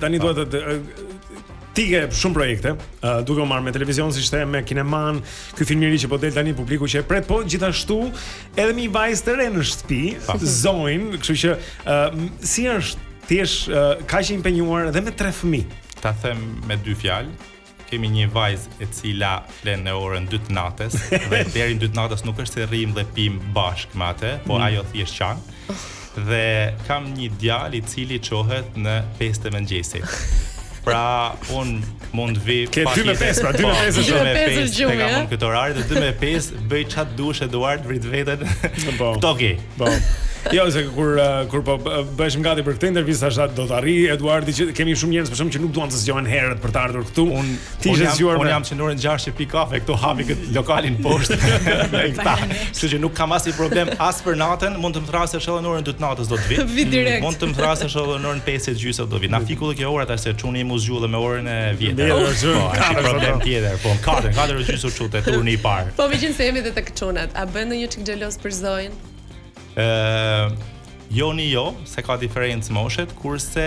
Tani duhet ti ke shumë projekte, uh, duke u marrë me televizion siç the me kineman, ky film i ri që po del tani publikut që e pret, po gjithashtu edhe me një vajzë të re në shtëpi, Zoin, kështu që uh, si është të jesh uh, kaq i impenjuar dhe me tre fëmijë. Ta them me dy fjalë, kemi një vajzë e cila flen në orën 2 të natës dhe deri në 2 të natës nuk është se rrim dhe pim bashkë me atë, po mm. ajo thjesht qan. Dhe kam një djalë i cili çohet në 5 të mëngjesit. Pra, un mund vi Ke pak 2 me 5, pra 2 me 5 është me 5 gjumi. Te kam këtë orarin, 2 me 5 bëj ça të dush Eduard vrit veten. Po. Ok. Po. Jo, se kur uh, kur po uh, bëhesha gati për këtë intervistë thashë do të arrijë Eduardi që kemi shumë njerëz për shkak që nuk duan të zgjohen herët për të ardhur këtu. Unë ti je zgjuar. Unë jam që në orën 6 që pi kafe këtu hapim këtë lokalin poshtë me këta. Kështu që nuk kam asnjë problem as për natën, mund të më thrasësh edhe në orën 2 të natës do të vi. Vi direkt. Mund të më thrasësh edhe në orën 5 të mëngjesit do vi. Na fiku kjo ora tashi se çuni m'u zgju me orën e vjetër. Po, ka problem tjetër. Po, katër, katër e gjysë u çu te turni i parë. Po meqenëse jemi edhe tek çunat. A bën ndonjë çik Për Zojën. Ë Joni jo, se ka diferencë moshe, kurse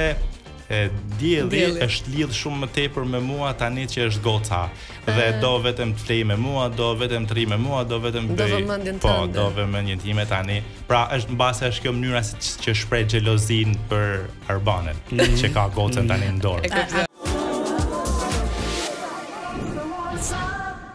e Dielli, Dielli është lidh shumë më tepër me mua tani që është goca dhe ah. do vetëm të flejë me mua, do vetëm të rri me mua, do vetëm të bëj. Po, do vetëm vëmendjen time tani. Pra, është mbase është kjo mënyra si që shpreh xhelozinë për Arbanën, mhm. që ka gocën tani në dorë.